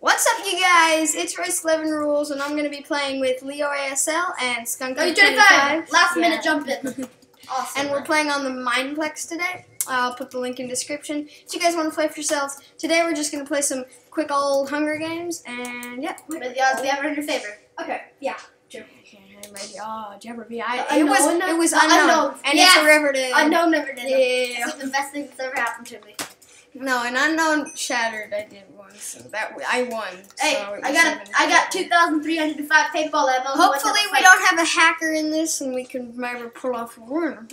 What's up, you guys? It's Royce Eleven Rules, and I'm gonna be playing with Leo ASL and Skunk Oh, you 25. Last Yeah. minute jump in. Awesome. And we're playing on the Mineplex today. I'll put the link in description. If you guys want to play for yourselves, today we're just gonna play some quick old Hunger Games, and yeah. With the odds we have are in your favor. Okay, yeah. Maybe, oh, Jeopardy! I, it was unknown? it was unknown, unknown. and Yes. it's a river to Unknown never did. Yeah. It's the best thing that's ever happened to me. No, an unknown shattered. I did once, so that I won. Hey, so I got even I got two thousand three hundred and five paintball ammo. Who wants to Hopefully, we don't have a hacker in this, and we can maybe pull off a win.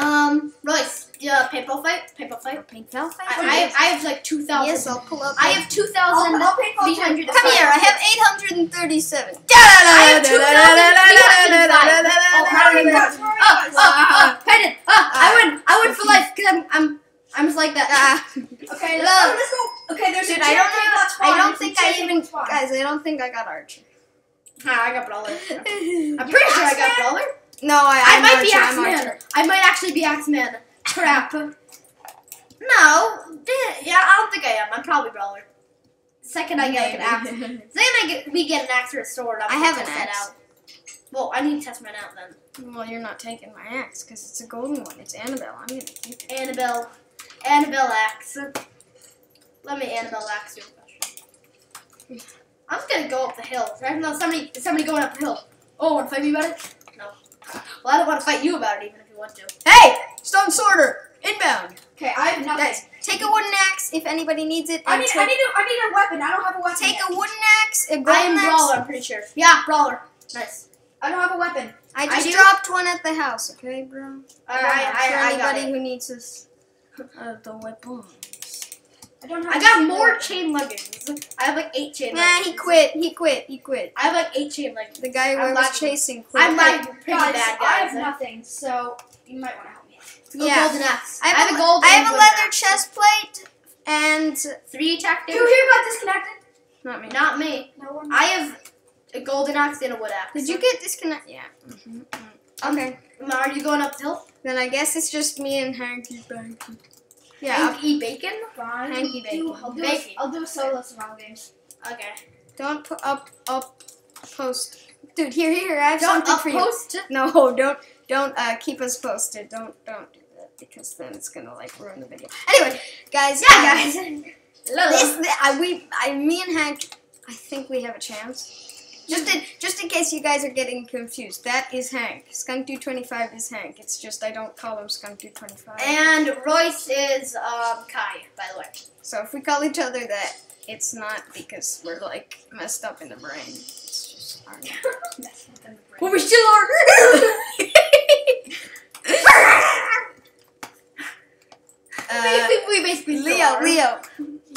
Um, Royce, yeah, paintball fight, paintball fight. paintball fight. I, I, I have like two thousand. yes, I'll pull up. I have two I'll, thousand I'll pay three hundred. Come here. I have 837. I have 2,305. Oh, Oh, oh, oh, Pennant. Oh, I win. I win for life because I'm, I'm, I'm just like that. Ah, Okay, Look. let's, let's go. Okay, there's dude, a I don't champion know. that's fine. I don't There's a think I champion even, that's fine. Guys. I don't think I got Archer. Ah, I got brawler. I'm You're pretty sure I got Axeman? brawler. No, I. I I'm might be Archer, I'm Axeman. I might actually be Axeman. Crap. No, yeah, I don't think I am. I'm probably brawler. Second, I get like an axe. Then I get we get an axe or a sword. I'm I have test an axe. out. Well, I need to test mine out then. Well, you're not taking my axe because it's a golden one. It's Annabelle. I'm gonna keep it. Annabelle, Annabelle axe. Let me Annabelle axe you a question. I'm just gonna go up the hill. Right now, somebody, somebody going up the hill. Oh, want to fight me about it? No. Well, I don't want to fight you about it, even if you want to. Hey, Stone Sorter, inbound. Okay, I have nothing. Guys, take a wooden axe if anybody needs it. I need, I need, a, I need a weapon. I don't have a weapon. take yet. a wooden axe, a I am axe. brawler. I'm pretty sure. Yeah, brawler. Nice. I don't have a weapon. I I just do. dropped one at the house, okay, bro? All right, I, I, I anybody who needs this, uh, the weapons. I don't have. I got more chain leggings. I have like eight chain Nah, he quit. He quit. He quit. I have like eight chain Like The guy who I'm was chasing quit. I'm like lagging pretty guys, bad, I have nothing, so you might want to help me. Go Yeah. golden axe. I have, a a, gold. I have a leather axe. chest plate and Three attack Who damage. here got disconnected? not me. Not me. No one. I have a golden axe and a wood axe. Did you get disconnected? Yeah. hmm Okay. Um, Are you going up the hill? Then I guess it's just me and Hanky Banky. Yeah. Hank eat bacon? Hanky Do- bacon. I'll do, Bacon. a, I'll do a solo survival games. Okay. Don't put up up post. Dude, here, here. I have Don't something for you. post. No, don't don't uh, keep us posted. Don't don't do that because then it's gonna like ruin the video. Anyway, guys. Yeah, guys. Hello. This, th- I, we, I, me and Hank, I think we have a chance. Just in, just in case you guys are getting confused, that is Hank. Skunk Dude 25 is Hank. It's just I don't call him Skunk Dude 25. And Royce is um, Kai, by the way. so if we call each other that, it's not because we're like messed up in the brain. It's just our name. That's not gonna break. Well, we still are. Uh, we basically Leo. Leo,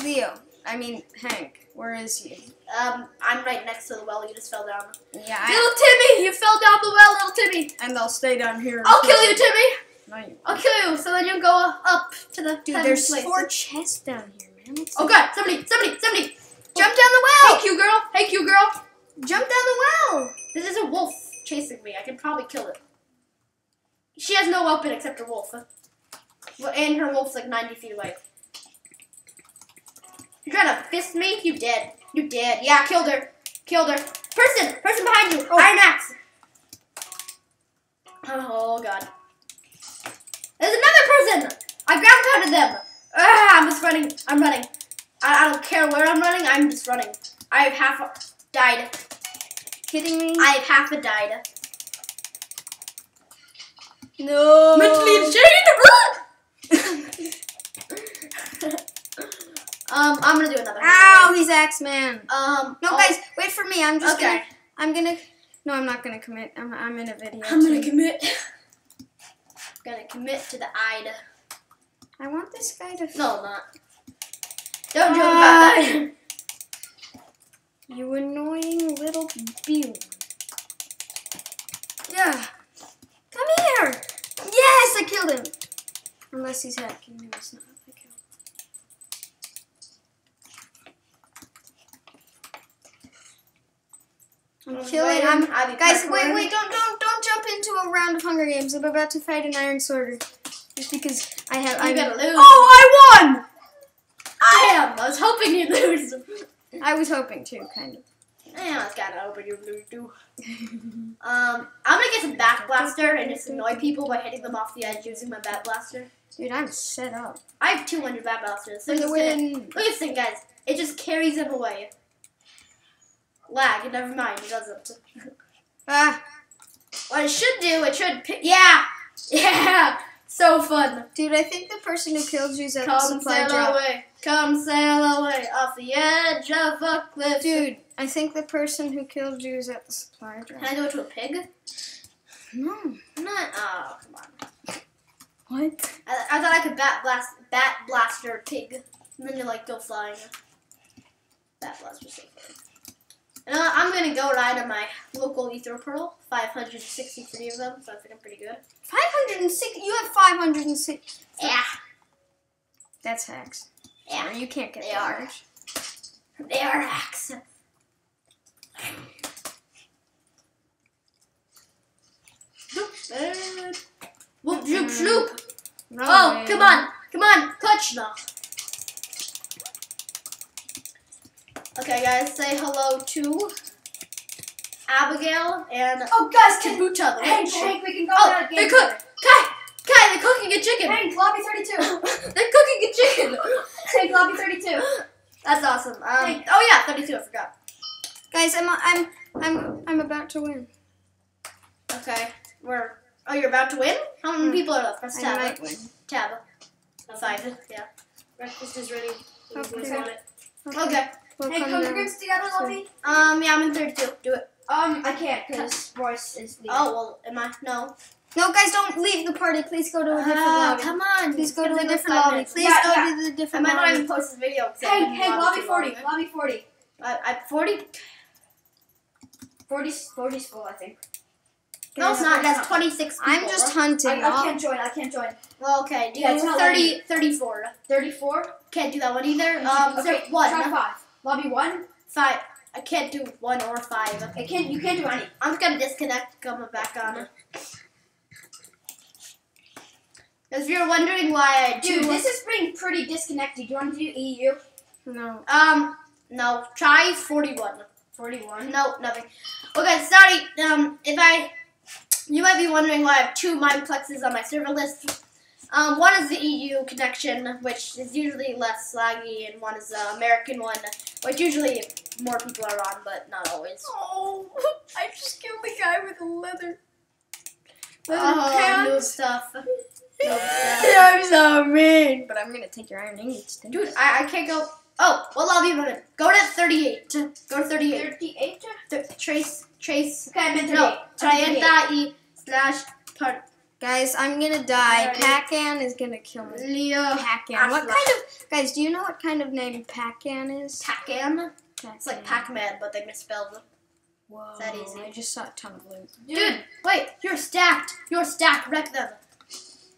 Leo. I mean Hank. Where is he? Um, I'm right next to the well. You just fell down. Yeah, I, Little Timmy, you fell down the well, little Timmy. and I'll stay down here. I'll kill you, Timmy. No, you- I'll kill you. So then you go up to the Dude, there's place. four chests down here, man. Oh God! Somebody! Somebody! Somebody! Jump down the well! Hey, you, girl. Hey, you, girl. Jump down the well! This is a wolf chasing me. I can probably kill it. She has no weapon except her wolf. Well, And her wolf's like 90 feet away. You trying to fist me? You did. You did. Yeah, killed her. Killed her. Person! Person behind you! Oh. Iron axe! Oh, God. There's another person! I ground pounded them! Ah, I'm just running. I'm running. I, I don't care where I'm running. I'm just running. I have half died. Kidding me? I have half a died. no. Mentally insane. um, I'm gonna do another. one. Ow, he's Axeman. Um, No, oh, guys, wait for me. I'm just Okay. gonna. I'm gonna. No, I'm not gonna commit. I'm, I'm in a video. I'm gonna too. commit. gonna commit to the Ida. I want this guy to. No, I'm not. Don't joke about that. You annoying little bew. Yeah. Come here. Yes, I killed him. Unless he's hacking. No, he's not. I killed. I'm I'm killing waiting. I'll be Guys, wait, wait, don't, don't, don't jump into a round of Hunger Games. I'm about to fight an Iron Sworder. Just because I have, You're I'm. gonna lose. Oh, I won! I am. I was hoping you'd lose. I was hoping to, kind of. Yeah, it's kind of open your blue too. Um, I'm gonna get some bat blaster and just annoy people by hitting them off the edge using my bat blaster. Dude, I'm set up. I have 200 bat blasters. So For the just gonna- win. Look at this thing, guys. It just carries them away. Lag. Never mind. It doesn't. Ah, What it should do, it should. Pi- yeah, yeah. So fun. dude, I think the person who killed you is at the Come supply sail drop. away. Come sail away off the edge of a cliff. Dude, I think the person who killed you is at the supply drop. Can I it to a pig? No. I'm not. Oh, come on. What? I, I thought I could bat blast, bat blaster pig, and then you like go flying. Bat blaster so fun. And uh, I'm gonna go ride on my local ether pearl. 563 of them, so I think I'm pretty good. 506. You have 506. Yeah, That's hacks. yeah, Sorry, you can't get They that are. they are hacks. Stupid. Whoop, zoop, sloop. No Oh, way. come on, come on, clutch now. Okay, guys, say hello to Abigail and Oh, guys, can Kabuta the Hank, witch. Hank, we can go Oh, on they're cook. Kai, Kai, they're cooking a chicken. Hank, lobby 32. They're cooking a chicken. Hank, lobby 32. That's awesome. Um, Hey. oh yeah, 32. I forgot. Guys, I'm I'm I'm I'm about to win. Okay, we're. Oh, you're about to win. How many Hmm. people are left? Press I tab. might win. Tab. Five. Yeah. Breakfast is ready. Okay. Okay. We'll Hank, come Hunger down. Games together, So- lobby? Um. Yeah, I'm in 32. Do it. Um, I can't because Royce is leaving. Oh well. Am I? No. No, guys, don't leave the party. Please go to a different Ah, lobby. come on. Please go to It's a different five lobby. minutes. Please Yeah, go yeah. to the different lobby. I might not even post this video. 'cause I've Hank, been Hank, on lobby 40. long. Lobby 40. I, I 40. 40 40's full, I think. No, it's not. That's 26 people. I'm just hunting. I, I can't join. I can't join. Well, okay. Do Yeah, it's 30, 34. 34. Can't do that one either. Um, okay, so one. Try five. Lobby one. Five. I can't do one or five. I can't. You can't do any. I'm just gonna disconnect. Come back on. If you're wondering why I do, Dude, this is being pretty disconnected. Do you want to do EU? No. um, no, try 41. 41. No, nothing. Okay, sorry. Um, if I, you might be wondering why I have two Mineplexes on my server list. Um, one is the EU connection, which is usually less laggy, and one is the American one, which usually more people are on, but not always. Oh, I just killed the guy with the leather. Leather Oh, stuff. New stuff. I'm so mean. But I'm gonna take your iron ingots. Dude, I, I can't go. Oh, what lobby am I? Go to 38. Go to 38. 38. Th- trace, trace. Okay, I'm in 38. No, I'm in 38. E slash part. Guys, I'm gonna die. Pacan is gonna kill me. Leo. Pacan. What kind of guys? Do you know what kind of name Pacan is? Pac-Man. It's like Pac. Pac-Man, but they misspelled it. Whoa! that easy. I just saw a ton of loot. Dude, wait, you're stacked. You're stacked. Wreck them.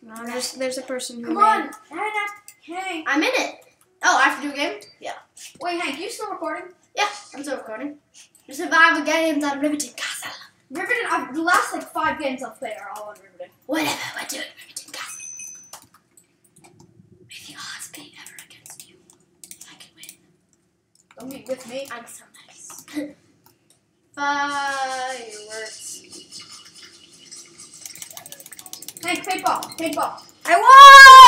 No, there's there's a person who Come on. Hank. Hank. I'm in it. Oh, I have to do a game? Yeah. Wait, Hank, you still recording? Yeah, I'm still recording. You survive a games on Riveting. Riveted. I've, the last like five games I've played are all on Riveted. Whatever, we're doing Riveting Castle. May the odds be ever against you. I can win. Don't be with me. I'm so nice. Fireworks. Hank, paintball. Paintball. I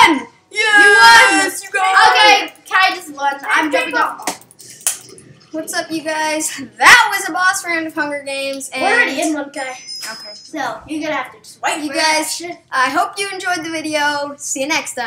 won! Yes! You won! Okay, Kai just won. I'm jumping off. What's up, you guys? That was a boss round of Hunger Games, and We're already in one guy. okay. So, you're gonna have to just wait You guys- I hope you enjoyed the video. See you next time.